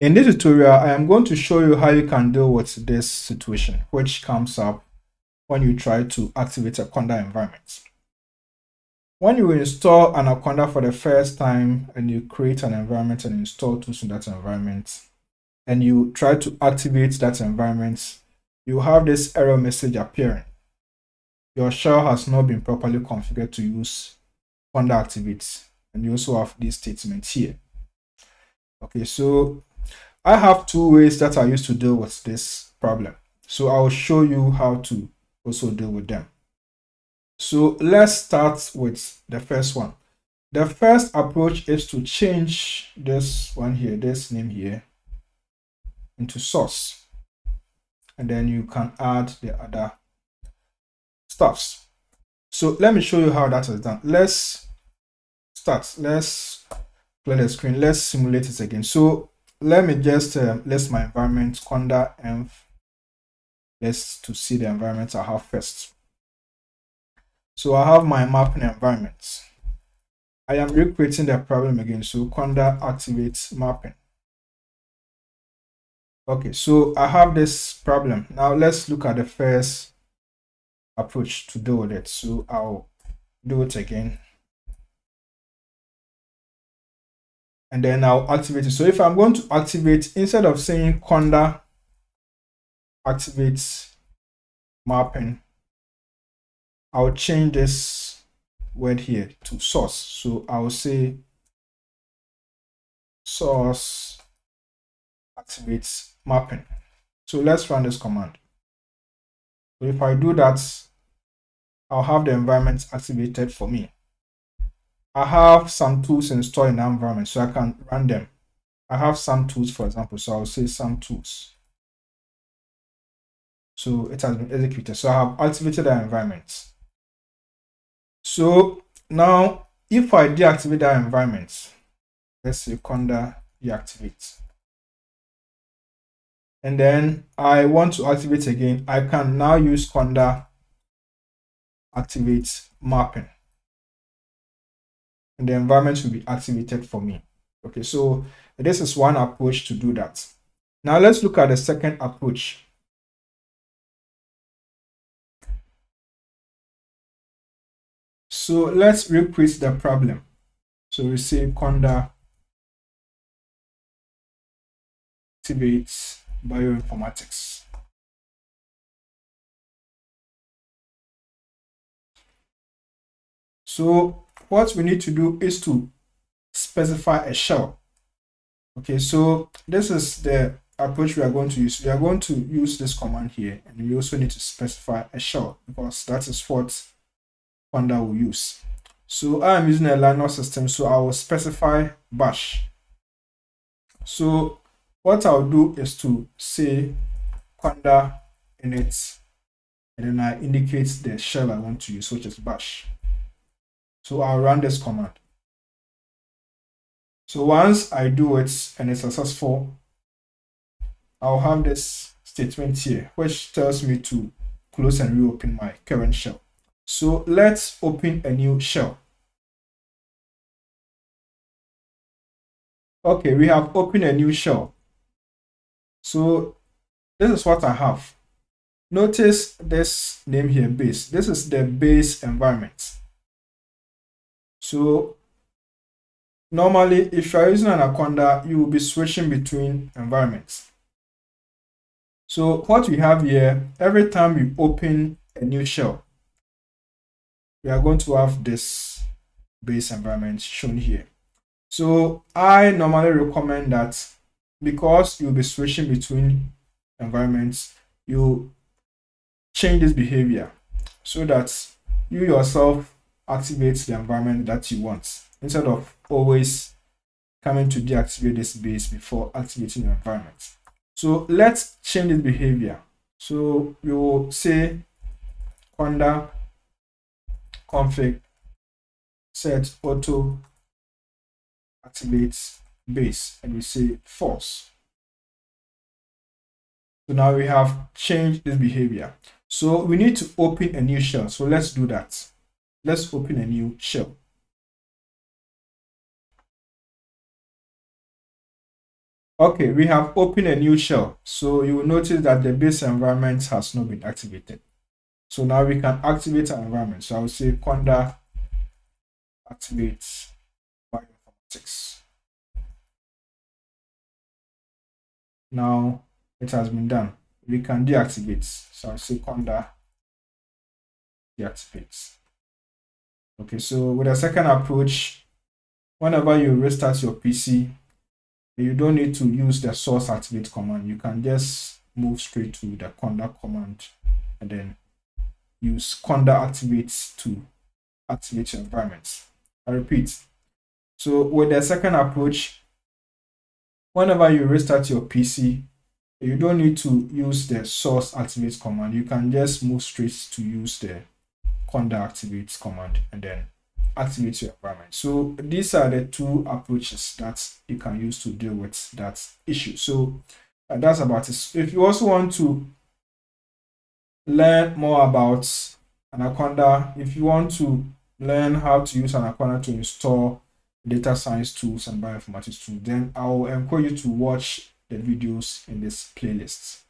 In this tutorial, I am going to show you how you can deal with this situation, which comes up when you try to activate a Conda environment. When you install Anaconda for the first time and you create an environment and install tools in that environment, and you try to activate that environment, you have this error message appearing. Your shell has not been properly configured to use Conda activate. And you also have this statement here. Okay, so I have two ways that I use to deal with this problem. So I'll show you how to also deal with them. So let's start with the first one. The first approach is to change this one here, this name here, into source. And then you can add the other stuffs. So let me show you how that is done. Let's start. Let's clear the screen. Let's simulate it again. So let me just um, list my environment conda env let's to see the environment i have first. So i have my mapping environment. I am recreating the problem again. So conda activate mapping. Okay so i have this problem. Now let's look at the first approach to deal with it. So i'll do it again and then I'll activate it. So if I'm going to activate, instead of saying conda activate mapping, I'll change this word here to source. So I'll say source activates mapping. So let's run this command. So if I do that, I'll have the environment activated for me. I have some tools installed in the environment, so I can run them. I have some tools, for example, so I'll say some tools. So it has been executed. So I have activated the environment. So now, if I deactivate that environment, let's say conda deactivate, and then I want to activate again, I can now use conda activate mapping and the environment will be activated for me. Okay, so this is one approach to do that. Now let's look at the second approach. So let's recreate the problem. So we say conda activates bioinformatics. So what we need to do is to specify a shell. Okay, so this is the approach we are going to use. We are going to use this command here, and we also need to specify a shell because that is what Conda will use. So I am using a Linux system, so I will specify bash. So what I'll do is to say conda init, and then I indicate the shell I want to use, which is bash. So I'll run this command. So once I do it and it's successful, I'll have this statement here, which tells me to close and reopen my current shell. So let's open a new shell. Okay, we have opened a new shell. So this is what I have. Notice this name here, base. This is the base environment. So normally if you're using Anaconda, you will be switching between environments. So what we have here, every time we open a new shell, we are going to have this base environment shown here. So I normally recommend that because you'll be switching between environments, you change this behavior so that you yourself activates the environment that you want instead of always coming to deactivate this base before activating your environment. So let's change this behavior. So we will say conda config set auto activates base and we say false. So now we have changed this behavior. So we need to open a new shell. So let's do that. Let's open a new shell. Okay, we have opened a new shell. So you will notice that the base environment has not been activated. So now we can activate our environment. So I will say conda activate bioinformatics. Now it has been done. We can deactivate. So I'll say conda deactivate. Okay, so with a second approach, whenever you restart your PC, you don't need to use the source activate command. You can just move straight to the conda command and then use conda activate to activate your environment. I repeat. So with the second approach, whenever you restart your PC, you don't need to use the source activate command. You can just move straight to use the conda activate command and then activate your environment. So these are the two approaches that you can use to deal with that issue. So uh, that's about it. If you also want to learn more about Anaconda, if you want to learn how to use Anaconda to install data science tools and bioinformatics tools, then I will encourage you to watch the videos in this playlist.